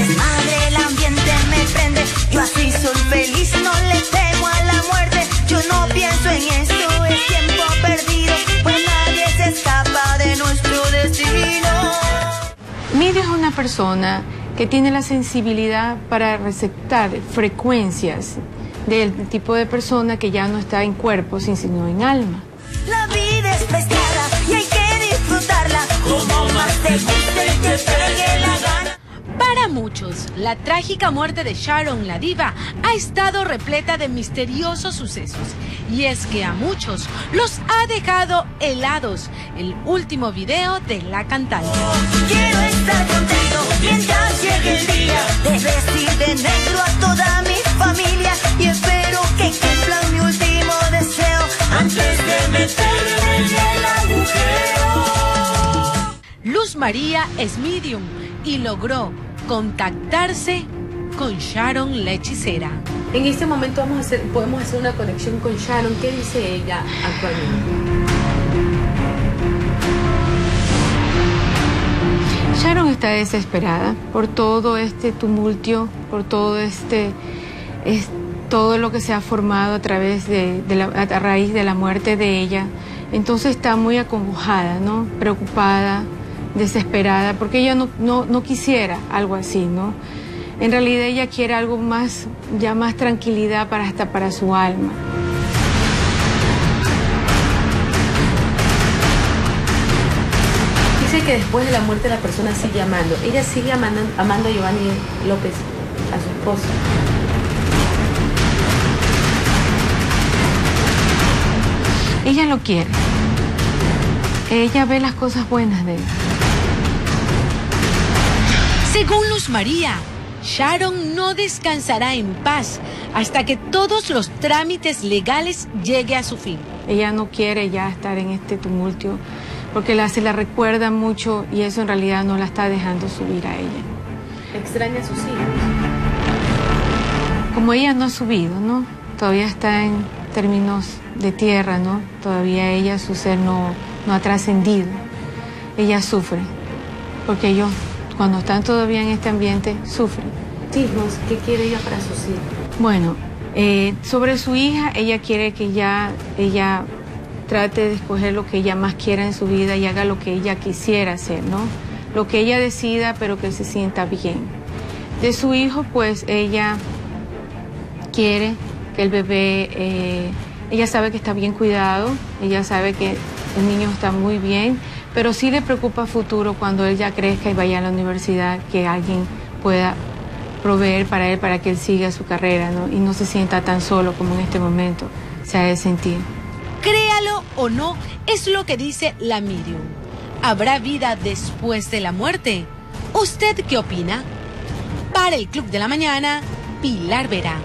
desmadre, el ambiente me prende. Yo así soy feliz, no le temo a la muerte. Yo no pienso en esto, es tiempo perdido, pues nadie se escapa de nuestro destino. Midio es una persona que tiene la sensibilidad para receptar frecuencias del tipo de persona que ya no está en cuerpo, sino en alma. La trágica muerte de Sharon la diva ha estado repleta de misteriosos sucesos. Y es que a muchos los ha dejado helados el último video de la cantante. Quiero estar contento mientras llegue el día de vestir de negro a toda mi familia y espero que cumplan mi último deseo antes de meterme en el agujero. Luz María es medium y logró contactarse con Sharon la hechicera. En este momento vamos a hacer, podemos hacer una conexión con Sharon. ¿Qué dice ella actualmente? Sharon está desesperada por todo este tumulto, por todo este, es, todo lo que se ha formado a través de, de la, a raíz de la muerte de ella. Entonces está muy acongojada, ¿no? Preocupada, desesperada, porque ella no, no, no quisiera algo así, ¿no? En realidad ella quiere algo más, ya más tranquilidad para hasta para su alma. Dice que después de la muerte la persona sigue amando. Ella sigue amando, amando a Giovanni López, a su esposo. Ella lo quiere. Ella ve las cosas buenas de él. Según Luz María, Sharon no descansará en paz hasta que todos los trámites legales llegue a su fin. Ella no quiere ya estar en este tumulto porque la, se la recuerda mucho y eso en realidad no la está dejando subir a ella. Extraña a sus hijos. Como ella no ha subido, ¿no? Todavía está en términos de tierra, ¿no? Todavía ella, su ser no, no ha trascendido. Ella sufre, porque ellos cuando están todavía en este ambiente sufren. Hijos, ¿qué quiere ella para sus hijos? Bueno, eh, sobre su hija, ella quiere que ya ella trate de escoger lo que ella más quiera en su vida y haga lo que ella quisiera hacer, ¿no? Lo que ella decida, pero que se sienta bien. De su hijo, pues ella quiere que el bebé, eh, ella sabe que está bien cuidado, ella sabe que el niño está muy bien, pero sí le preocupa futuro cuando él ya crezca y vaya a la universidad, que alguien pueda proveer para él para que él siga su carrera y no se sienta tan solo como en este momento se ha de sentir. Créalo o no, es lo que dice la medium. ¿Habrá vida después de la muerte? ¿Usted qué opina? Para el Club de la Mañana, Pilar Vera.